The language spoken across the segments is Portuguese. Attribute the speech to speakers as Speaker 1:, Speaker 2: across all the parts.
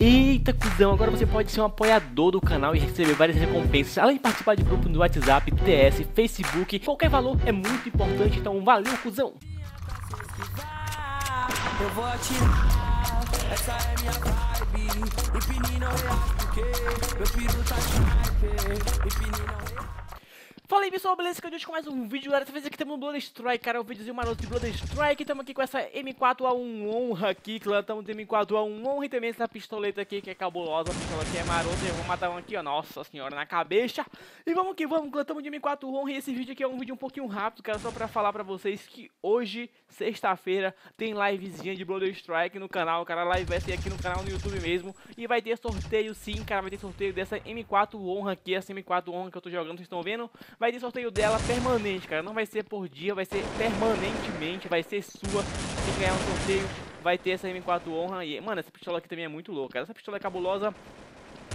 Speaker 1: Eita, cuzão, agora você pode ser um apoiador do canal e receber várias recompensas, além de participar de grupos no WhatsApp, TS, Facebook, qualquer valor é muito importante, então valeu, cuzão! Fala aí pessoal, beleza? Que hoje com mais um vídeo, galera, dessa vez aqui temos um Blood Strike, cara, um videozinho maroto de Blood Strike. Estamos aqui com essa M4A1 honra aqui, clã, estamos de M4A1 honra e também essa pistoleta aqui que é cabulosa, a pistola aqui é marota Eu vou matar um aqui, ó, nossa senhora, na cabeça. E vamos que vamos, clã, estamos de M4 honra e esse vídeo aqui é um vídeo um pouquinho rápido, cara, só pra falar pra vocês que hoje, sexta-feira, tem livezinha de Blood Strike no canal, cara, a live vai ser aqui no canal no YouTube mesmo. E vai ter sorteio sim, cara, vai ter sorteio dessa M4 honra aqui, essa M4 honra que eu tô jogando, vocês estão vendo? vai ter sorteio dela permanente, cara. Não vai ser por dia, vai ser permanentemente, vai ser sua. Se ganhar um sorteio, vai ter essa M4 honra. E, mano, essa pistola aqui também é muito louca. Essa pistola é cabulosa.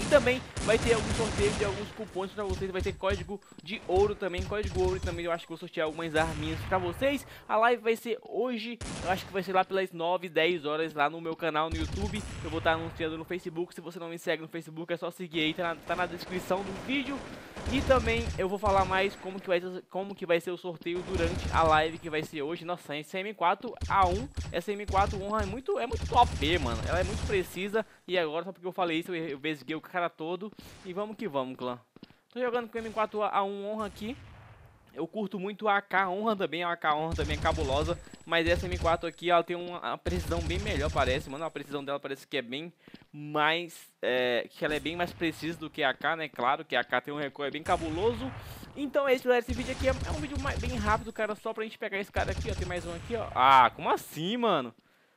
Speaker 1: E também vai ter alguns sorteios de alguns cupons pra vocês. Vai ter código de ouro também. Código ouro também. Eu acho que vou sortear algumas arminhas pra vocês. A live vai ser hoje. Eu acho que vai ser lá pelas 9, 10 horas lá no meu canal no YouTube. Eu vou estar anunciando no Facebook. Se você não me segue no Facebook, é só seguir aí. Tá na, tá na descrição do vídeo. E também eu vou falar mais como que vai como que vai ser o sorteio durante a live que vai ser hoje. Nossa, essa M4 A1, essa M4 honra é muito, é muito top, mano. Ela é muito precisa. E agora, só porque eu falei isso, eu, eu o cara todo. E vamos que vamos, clã. Tô jogando com M4 A1 honra aqui. Eu curto muito a AK honra também, a AK honra também é cabulosa, mas essa M4 aqui, ela tem uma precisão bem melhor, parece, mano, a precisão dela parece que é bem mais, é, que ela é bem mais precisa do que a AK, né, claro que a AK tem um recuo bem cabuloso, então é isso, galera, esse vídeo aqui é, é um vídeo mais, bem rápido, cara, só pra gente pegar esse cara aqui, ó, tem mais um aqui, ó, ah, como assim, mano?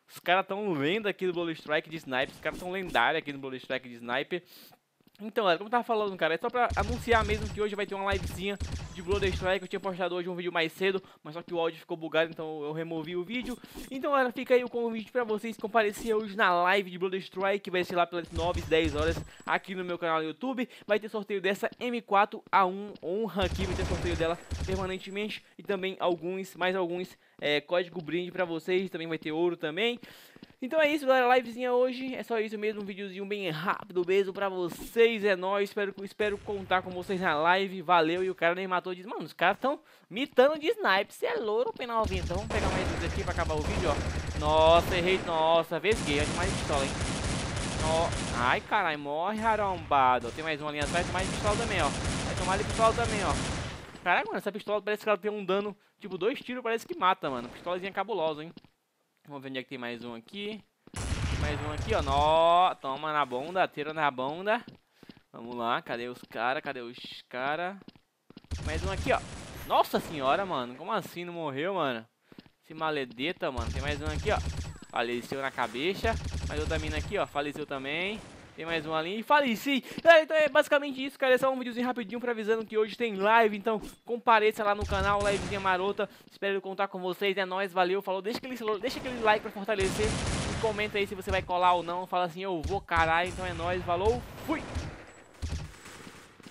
Speaker 1: Os caras tão lenda aqui do Blood Strike de Sniper, os caras tão lendários aqui no Blood Strike de Sniper, então, galera, como eu tava falando, cara, é só pra anunciar mesmo que hoje vai ter uma livezinha de Blood Strike. Eu tinha postado hoje um vídeo mais cedo, mas só que o áudio ficou bugado, então eu removi o vídeo. Então, galera, fica aí o convite pra vocês comparecer hoje na live de Blood Strike, que vai ser lá pelas 9, 10 horas aqui no meu canal no YouTube. Vai ter sorteio dessa M4A1 honra aqui, vai ter sorteio dela permanentemente e também alguns, mais alguns é, código brinde pra vocês, também vai ter ouro também. Então é isso, galera. Livezinha hoje. É só isso mesmo. Um videozinho bem rápido mesmo pra vocês. É nóis. Espero, espero contar com vocês na live. Valeu. E o cara nem matou. Diz, mano, os caras estão mitando de snipe. Você é louro, penalzinho. Então vamos pegar mais uns aqui pra acabar o vídeo, ó. Nossa, errei. Nossa, vesguei. Olha mais pistola, hein. No... Ai, caralho. Morre, arrombado. Tem mais uma ali atrás. Mais pistola também, ó. Vai tomar ali pistola também, ó. Caraca, mano, essa pistola parece que ela tem um dano, tipo, dois tiros, parece que mata, mano. Pistolazinha cabulosa, hein. Vamos ver onde é que tem mais um aqui. Mais um aqui, ó. Nó, toma na bunda, tira na bunda. Vamos lá, cadê os caras? Cadê os caras? Mais um aqui, ó. Nossa senhora, mano. Como assim não morreu, mano? Esse maledeta, mano. Tem mais um aqui, ó. Faleceu na cabeça. Mais outra mina aqui, ó. Faleceu também. Tem mais um ali. E faleci. É, então é basicamente isso, cara. É só um videozinho rapidinho pra avisando que hoje tem live. Então compareça lá no canal, livezinha marota. Espero contar com vocês. É nóis, valeu, falou. Deixa aquele, deixa aquele like pra fortalecer. E comenta aí se você vai colar ou não. Fala assim, eu vou caralho. Então é nóis, falou, fui!